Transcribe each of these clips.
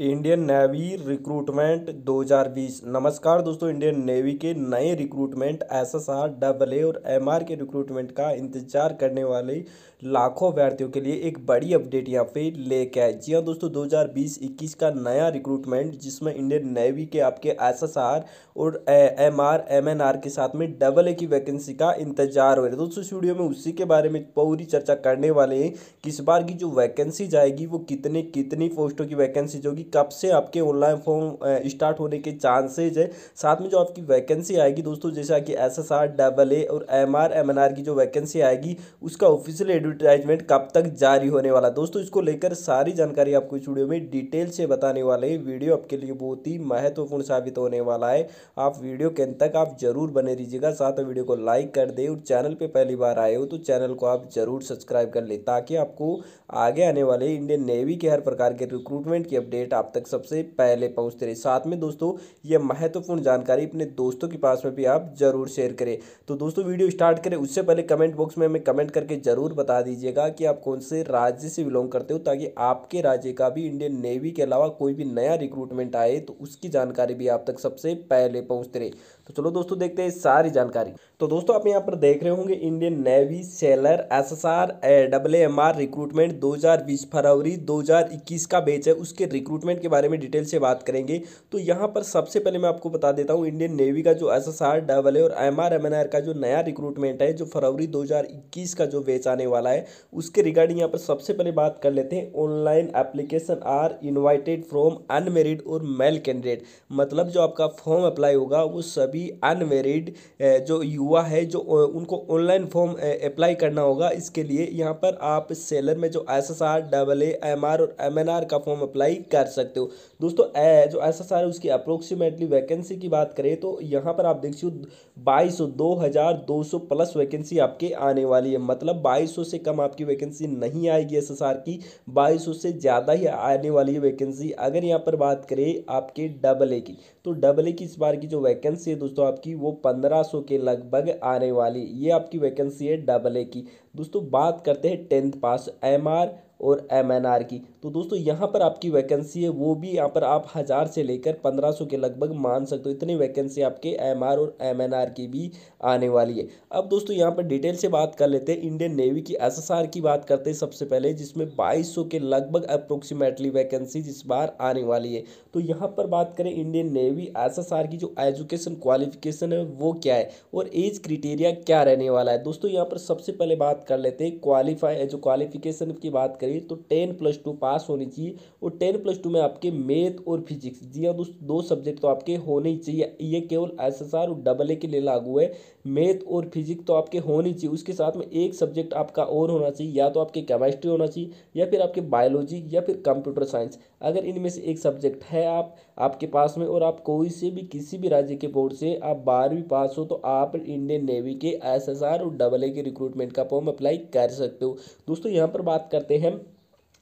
Indian navy recruitment 2020 नमस्कार दोस्तों, Indian navy के नए recruitment S S R double A और एम आर के रिक्रूटमेंट का इंतज़ार करने वाले लाखों अभ्यर्थियों के लिए एक बड़ी अपडेट यहाँ पे लेके आए। जी हाँ दोस्तों 2020-21 का नया रिक्रूटमेंट, जिसमें इंडियन नेवी के आपके एस एस आर और M R M N R के साथ में डबल ए की वैकेंसी का इंतज़ार हो रहा है। दोस्तों, इस वीडियो में उसी के बारे में पूरी चर्चा करने वाले हैं किस बार की जो वैकेंसी जाएगी, वो कितने कितनी पोस्टों की वैकेंसी जो कब से आपके ऑनलाइन फॉर्म स्टार्ट होने के चांसेज है। साथ में जो आपकी वैकेंसी आएगी दोस्तों, जैसा कि एस एस डबल ए और एम आर एम की जो वैकेंसी आएगी, उसका ऑफिशियल एडवर्टाइजमेंट कब तक जारी होने वाला दोस्तों, इसको लेकर सारी जानकारी आपको इस वीडियो में डिटेल से बताने वाले हैं। वीडियो आपके लिए बहुत ही महत्वपूर्ण साबित होने वाला है। आप वीडियो के अंत तक आप ज़रूर बने रहिएगा। साथ में वीडियो को लाइक कर दे और चैनल पर पहली बार आए हो तो चैनल को आप ज़रूर सब्सक्राइब कर ले, ताकि आपको आगे आने वाले इंडियन नेवी के हर प्रकार के रिक्रूटमेंट की अपडेट आप तक सबसे पहले पहुँचते रहे। साथ में दोस्तों ये महत्वपूर्ण जानकारी अपने दोस्तों के पास में भी आप ज़रूर शेयर करें। तो दोस्तों वीडियो स्टार्ट करें। उससे पहले कमेंट बॉक्स में हमें कमेंट करके ज़रूर बता दीजिएगा कि आप कौन से राज्य से बिलोंग करते हो, ताकि आपके राज्य का भी इंडियन नेवी के अलावा कोई भी नया रिक्रूटमेंट आए तो उसकी जानकारी भी आप तक सबसे पहले पहुँचते रहे। तो चलो दोस्तों, देखते हैं सारी जानकारी। तो दोस्तों, आप यहाँ पर देख रहे होंगे Indian navy sailor S S R W M R recruitment 2020 फरवरी 2021 का बेच है। उसके रिक्रूटमेंट के बारे में डिटेल से बात करेंगे। तो यहाँ पर सबसे पहले मैं आपको बता देता हूँ इंडियन नेवी का जो एस एस आर डबल और M R M N R का जो नया रिक्रूटमेंट है, जो फरवरी 2021 का जो बेच आने वाला है, उसके रिगार्डिंग यहाँ पर सबसे पहले बात कर लेते हैं online application are invited from unmarried और मेल कैंडिडेट मतलब जो आपका फॉर्म अप्लाई होगा, वो सभी अनमेरिड जो युवा है, जो उनको ऑनलाइन फॉर्म अप्लाई करना होगा। इसके लिए यहाँ पर आप सेलर में जो S S R double A M R और एम एन आर का फॉर्म अप्लाई कर सकते हो। दोस्तों जो एस एस आर है, उसकी अप्रोक्सीमेटली वैकेंसी की बात करें तो यहाँ पर आप देख सकते बाईस सौ, दो हज़ार दो सौ प्लस वैकेंसी आपके आने वाली है। मतलब बाईस सौ से कम आपकी वैकेंसी नहीं आएगी एस एस आर की, बाईस सौ से ज़्यादा ही आने वाली है वैकेंसी अगर यहाँ पर बात करें आपके डबल ए की तो डबल ए की इस बार की जो वैकेंसी है दोस्तों आपकी, वो पंद्रह सौ के लगभग आने वाली। ये आपकी वैकेंसी है डबल ए की। दोस्तों, बात करते हैं टेंथ पास एम आर और एम एन आर की। तो दोस्तों, यहाँ पर आपकी वैकेंसी है, वो भी यहाँ पर आप हज़ार से लेकर पंद्रह सौ के लगभग मान सकते हो। इतनी वैकेंसी आपके एम आर और एम एन आर की भी आने वाली है। अब दोस्तों, यहाँ पर डिटेल से बात कर लेते हैं। इंडियन नेवी की एस एस आर की बात करते हैं सबसे पहले, जिसमें बाईस के लगभग अप्रोक्सीमेटली वैकेंसी इस बार आने वाली है। तो यहाँ पर बात करें Indian navy S S R की, जो एजुकेशन क्वालिफिकेशन है, वो क्या है और एज क्रिटेरिया क्या रहने वाला है। दोस्तों, यहाँ पर सबसे पहले बात कर लेते हैं। क्वालिफाई जो क्वालिफिकेशन की बात करें करें तो टेन प्लस टू पास होनी चाहिए। और टेन प्लस टू में आपके मैथ और फिजिक्स, जी हाँ दोस्त, दो सब्जेक्ट तो आपके होने ही चाहिए। ये केवल एस एस आर और डबल ए के लिए लागू है। मैथ और फिजिक्स तो आपके होनी चाहिए। उसके साथ में एक सब्जेक्ट आपका और होना चाहिए। या तो आपके केमिस्ट्री होना चाहिए, या फिर आपके बायोलॉजी, या फिर कंप्यूटर साइंस। अगर इनमें से एक सब्जेक्ट है आप, आपके पास में, और आप कोई से भी, किसी भी राज्य के बोर्ड से आप बारहवीं पास हो तो आप इंडियन नेवी के एस एस आर और डबल ए के रिक्रूटमेंट का फॉर्म अप्लाई कर सकते हो। दोस्तों, यहाँ पर बात करते हैं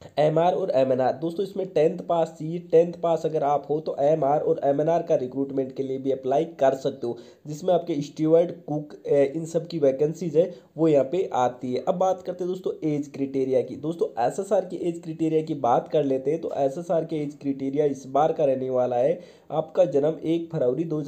एम आर और एम एन आर दोस्तों, इसमें टेंथ पास चाहिए। टेंथ पास अगर आप हो तो एम आर और एम एन आर का रिक्रूटमेंट के लिए भी अप्लाई कर सकते हो, जिसमें आपके स्टीवर्ड कुक इन सब की वैकेंसीज है, वो यहाँ पे आती है। अब बात करते हैं दोस्तों एज क्रिटेरिया की। दोस्तों एस एस आर की एज क्रिटेरिया की बात कर लेते हैं तो एस एस आर के एज क्रिटेरिया इस बार का रहने वाला है, आपका जन्म एक फरवरी दो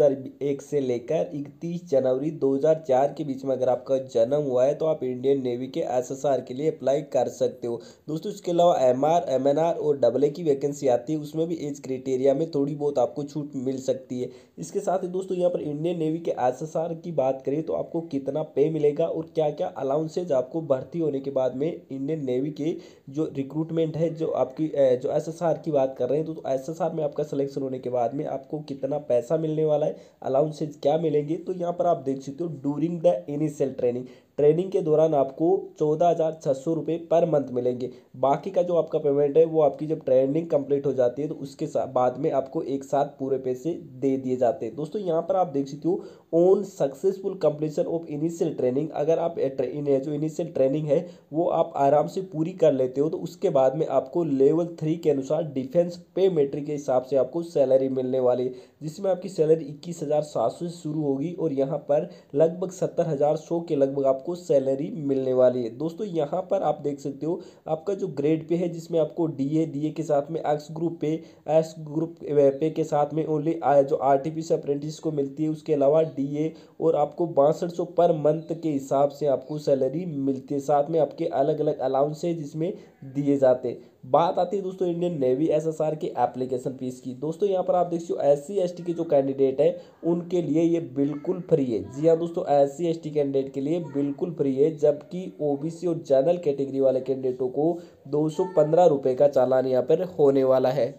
एक से लेकर इकतीस जनवरी दो हज़ार चार के बीच में अगर आपका जन्म हुआ है तो आप इंडियन नेवी के एस एस आर के लिए अप्लाई कर सकते हो। दोस्तों, इसके अलावा M R M N R और डबल ए की वैकेंसी आती है, उसमें भी एज क्राइटेरिया में थोड़ी बहुत आपको छूट मिल सकती है। इसके साथ ही दोस्तों, यहाँ पर इंडियन नेवी के एस एस आर की बात करें तो आपको कितना पे मिलेगा और क्या क्या अलाउंसेज आपको भर्ती होने के बाद में इंडियन नेवी के जो रिक्रूटमेंट है, जो आपकी जो एस एस आर की बात कर रहे हैं तो एस एस आर में आपका सिलेक्शन होने के बाद में आपको कितना पैसा मिलने वाला है अलाउंसेज क्या मिलेंगे तो यहाँ पर आप देख सकते हो during the initial training training के दौरान आपको चौदह हज़ार छः सौ रुपये पर मंथ मिलेंगे। बाकी का जो आपका पेमेंट है, वो आपकी जब ट्रेनिंग कंप्लीट हो जाती है तो उसके बाद में आपको एक साथ पूरे पैसे दे दिए जाते हैं। दोस्तों, यहाँ पर आप देख सकते हो on successful completion of initial training अगर आप जो इनिशियल ट्रेनिंग है, वो आप आराम से पूरी कर लेते हो तो उसके बाद में आपको लेवल थ्री के अनुसार डिफेंस पे मेट्रिक के हिसाब से आपको सैलरी मिलने वाली है। जिसमें आपकी सैलरी इक्कीस हज़ार सात सौ से शुरू होगी, और यहाँ पर लगभग सत्तर हज़ार सौ के लगभग आपको आपको सैलरी मिलने वाली है। दोस्तों, यहाँ पर आप देख सकते हो, आपका जो ग्रेड पे है, जिसमें आपको डी ए डी ए के साथ में X group pay X group pay के साथ में ओनली जो आर टी पी अप्रेंटिस को मिलती है, उसके अलावा डी ए और आपको बासठ सौ पर मंथ के हिसाब से आपको सैलरी मिलती है। साथ में आपके अलग अलग अलाउंस है, जिसमें दिए जाते बात आती है दोस्तों इंडियन नेवी एसएसआर के एप्लीकेशन फ़ीस की। दोस्तों, यहाँ पर आप देख सकते हो एस सी के जो कैंडिडेट हैं, उनके लिए ये बिल्कुल फ्री है। जी हाँ दोस्तों एस सी कैंडिडेट के लिए बिल्कुल फ्री है, जबकि ओबीसी और जनरल कैटेगरी वाले कैंडिडेटों को दो सौ का चालान यहाँ पर होने वाला है।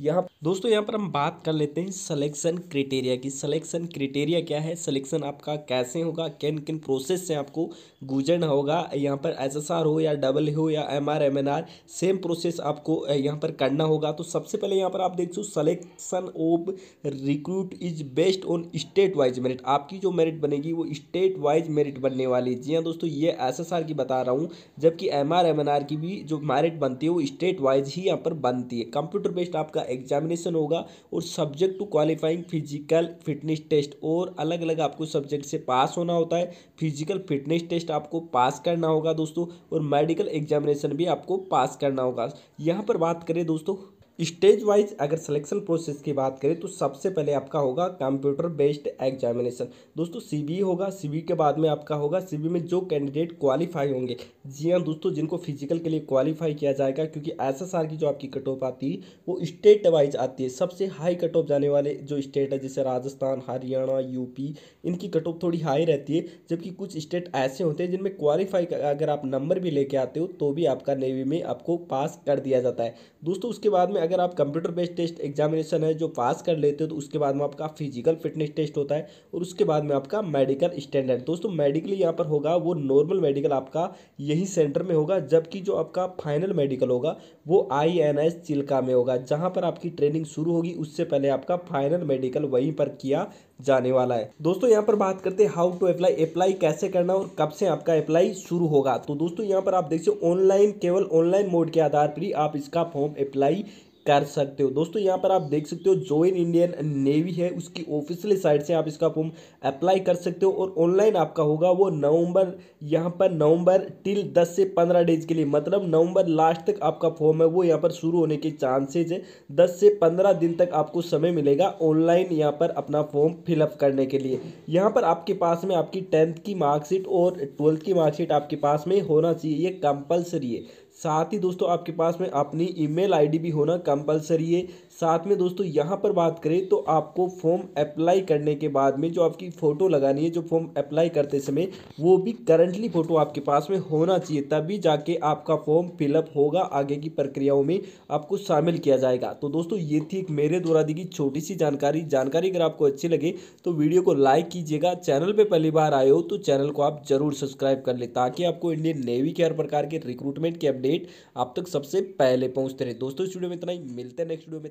यहाँ दोस्तों, यहाँ पर हम बात कर लेते हैं सिलेक्शन क्रिटेरिया की। सिलेक्शन क्रिटेरिया क्या है? सिलेक्शन आपका कैसे होगा? किन किन प्रोसेस से आपको गुजरना होगा? यहाँ पर एसएसआर हो या डबल हो या एमआर एमएनआर सेम प्रोसेस आपको यहाँ पर करना होगा। तो सबसे पहले यहाँ पर आप देख so selection of recruit is based on state wise merit आपकी जो मेरिट बनेगी, वो स्टेट वाइज मेरिट बनने वाली जी हाँ दोस्तों, ये एस की बता रहा हूँ, जबकि एम आर की भी जो मेरिट बनती है, वो स्टेट वाइज ही यहाँ पर बनती है। कंप्यूटर बेस्ड आपका एग्जामिनेशन होगा और subject to qualifying physical fitness test और अलग अलग आपको सब्जेक्ट से पास होना होता है। फ़िज़िकल फिटनेस टेस्ट आपको पास करना होगा दोस्तों और मेडिकल एग्जामिनेशन भी आपको पास करना होगा। यहाँ पर बात करें दोस्तों स्टेज वाइज अगर सिलेक्शन प्रोसेस की बात करें तो सबसे पहले आपका होगा कंप्यूटर बेस्ड एग्जामिनेशन दोस्तों सीबी होगा सीबी के बाद में आपका होगा सीबी में जो कैंडिडेट क्वालिफाई होंगे। जी हाँ दोस्तों, जिनको फ़िज़िकल के लिए क्वालिफाई किया जाएगा, क्योंकि एसएसआर की जो आपकी कट ऑफ़ आती है, वो स्टेट वाइज आती है। सबसे हाई कट ऑफ़ जाने वाले जो स्टेट है, जैसे राजस्थान, हरियाणा यूपी इनकी कट ऑफ़ थोड़ी हाई रहती है, जबकि कुछ स्टेट ऐसे होते हैं, जिनमें क्वालिफाई अगर आप नंबर भी लेके आते हो तो भी आपका नेवी में आपको पास कर दिया जाता है। दोस्तों, उसके बाद में अगर आप कंप्यूटर बेस्ड टेस्ट एग्जामिनेशन है जो पास कर लेते हो तो उसके बाद में आपका फ़िज़िकल फिटनेस टेस्ट होता है और उसके बाद में आपका मेडिकल स्टैंडर्ड दोस्तों मेडिकल यहाँ पर होगा, वो नॉर्मल मेडिकल आपका यही सेंटर में होगा, जबकि जो आपका फाइनल मेडिकल होगा, वो आई एन एस चिल्का में होगा, जहाँ पर आपकी ट्रेनिंग शुरू होगी, उससे पहले आपका फाइनल मेडिकल वहीं पर किया जाने वाला है। दोस्तों, यहाँ पर बात करते हैं हाउ टू अप्लाई अप्लाई कैसे करना और कब से आपका अप्लाई शुरू होगा। तो दोस्तों, यहाँ पर आप देख सकते ऑनलाइन केवल ऑनलाइन मोड के आधार पर ही आप इसका फॉर्म अप्लाई कर सकते हो। दोस्तों, यहाँ पर आप देख सकते हो ज्वाइन इंडियन नेवी है, उसकी ऑफिशियली साइट से आप इसका फॉर्म अप्लाई कर सकते हो और ऑनलाइन आपका होगा वो नवंबर, यहाँ पर नवंबर टिल 10 से 15 डेज़ के लिए। मतलब नवंबर लास्ट तक आपका फॉर्म है, वो यहाँ पर शुरू होने के चांसेज है। 10 से 15 दिन तक आपको समय मिलेगा ऑनलाइन यहाँ पर अपना फॉर्म फिलअप करने के लिए। यहाँ पर आपके पास में आपकी टेंथ की मार्कशीट और ट्वेल्थ की मार्कशीट आपके पास में होना चाहिए, ये कंपल्सरी है। साथ ही दोस्तों आपके पास में अपनी ईमेल आईडी भी होना कंपलसरी है। साथ में दोस्तों, यहाँ पर बात करें तो आपको फॉर्म अप्लाई करने के बाद में जो आपकी फ़ोटो लगानी है, जो फॉर्म अप्लाई करते समय, वो भी करंटली फ़ोटो आपके पास में होना चाहिए, तभी जाके आपका फॉर्म फिलअप होगा, आगे की प्रक्रियाओं में आपको शामिल किया जाएगा। तो दोस्तों, ये थी एक मेरे द्वारा दी गई छोटी सी जानकारी। जानकारी अगर आपको अच्छी लगे तो वीडियो को लाइक कीजिएगा। चैनल पर पहली बार आए हो तो चैनल को आप ज़रूर सब्सक्राइब कर लें, ताकि आपको इंडियन नेवी के हर प्रकार के रिक्रूटमेंट के अपडेट आप तक सबसे पहले पहुँचते रहे। दोस्तों, इस वीडियो में इतना ही। मिलते हैं नेक्स्ट वीडियो में।